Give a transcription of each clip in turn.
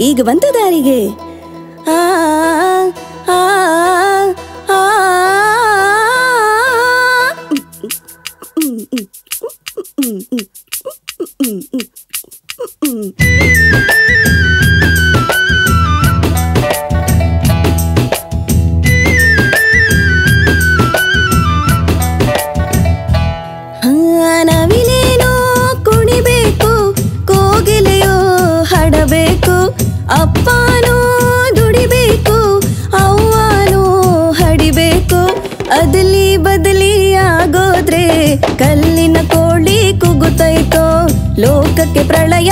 ಈಗ ಬಂತು ದಾರಿಗೆ ಆ Mm-mm. ಅಪ್ಪನೋ ದುಡಿಬೇಕು ಅವ್ವಾನೋ ಹಡಿಬೇಕು. ಅದಲಿ ಬದಲಿಯಾಗೋದ್ರೆ ಕಲ್ಲಿನ ಕೋಳಿ ಕುಗುತ್ತೈತೋ ಲೋಕಕ್ಕೆ ಪ್ರಳಯ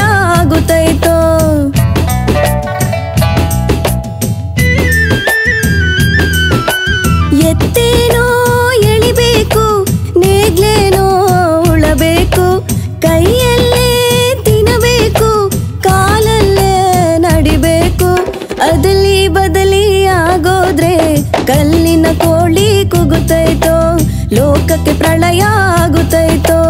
ಕಲ್ಲಿನ ಕೋಳಿ ಕುಗುತೈತೋ ಲೋಕಕ್ಕೆ ಪ್ರಳಯ ಆಗುತ್ತೈತೋ.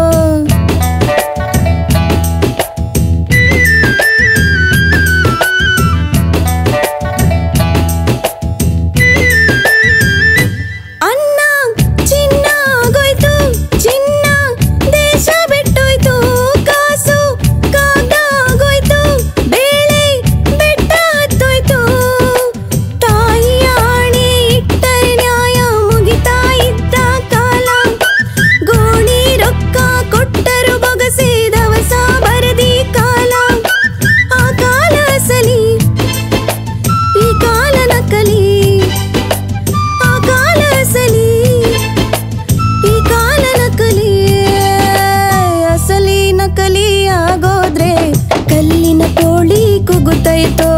ಆಗುತ್ತೈತೋ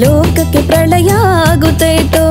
ಲೋಕಕ್ಕೆ ಪ್ರಳಯ ಆಗುತ್ತೈತೋ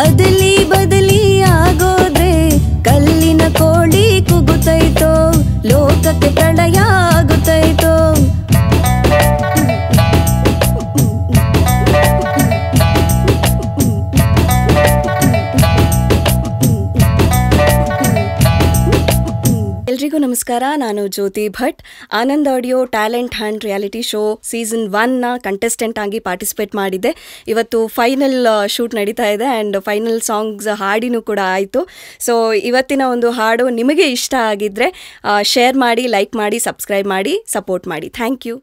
अदल ನಮಸ್ಕಾರ, ನಾನು Jyoti Bhat. Anand audio talent hunt reality show season ಒನ್ನ contestant ಆಗಿ ಪಾರ್ಟಿಸಿಪೇಟ್ ಮಾಡಿದ್ದೆ. ಇವತ್ತು ಫೈನಲ್ ಶೂಟ್ ನಡೀತಾ ಇದೆ ಆ್ಯಂಡ್ ಫೈನಲ್ ಸಾಂಗ್ಸ್ ಹಾಡಿನೂ ಕೂಡ ಆಯಿತು. ಸೊ ಇವತ್ತಿನ ಒಂದು ಹಾಡು ನಿಮಗೆ ಇಷ್ಟ ಆಗಿದ್ದರೆ ಶೇರ್ ಮಾಡಿ ಲೈಕ್ ಮಾಡಿ ಸಬ್ಸ್ಕ್ರೈಬ್ ಮಾಡಿ ಸಪೋರ್ಟ್ ಮಾಡಿ. Thank you